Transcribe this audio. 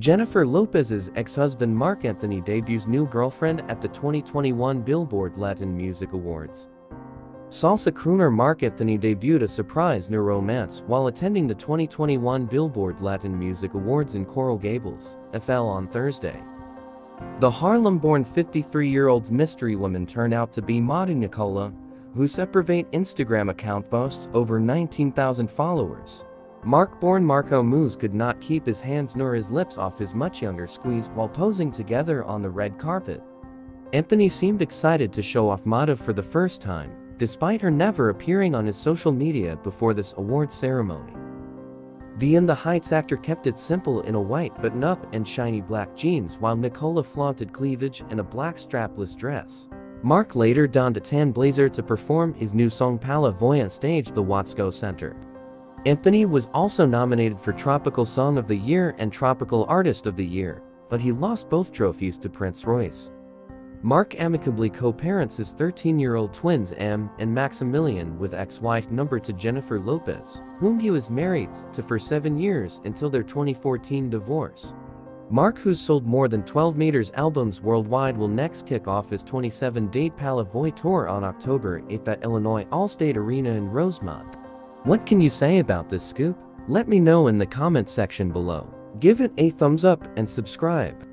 Jennifer Lopez's ex-husband Marc Anthony debuts new girlfriend at the 2021 Billboard Latin Music Awards. Salsa crooner Marc Anthony debuted a surprise new romance while attending the 2021 Billboard Latin Music Awards in Coral Gables, FL on Thursday. The Harlem-born 53-year-old's mystery woman turned out to be Madu Nicola, whose separate Instagram account boasts over 19,000 followers. Marc-born Marco Muñiz could not keep his hands nor his lips off his much younger squeeze while posing together on the red carpet. Anthony seemed excited to show off Madu for the first time, despite her never appearing on his social media before this award ceremony. The In the Heights actor kept it simple in a white button-up and shiny black jeans while Nicola flaunted cleavage and a black strapless dress. Marc later donned a tan blazer to perform his new song Pa'lla Voy on stage the Watsco Center. Anthony was also nominated for Tropical Song of the Year and Tropical Artist of the Year, but he lost both trophies to Prince Royce. Marc amicably co-parents his 13-year-old twins Emme and Maximilian with ex-wife number to Jennifer Lopez, whom he was married to for seven years until their 2014 divorce. Marc who's sold more than 12 meters albums worldwide will next kick off his 27-date Pa'lla Voy tour on October 8 at Illinois Allstate Arena in Rosemont. What can you say about this scoop? Let me know in the comment section below. Give it a thumbs up and subscribe.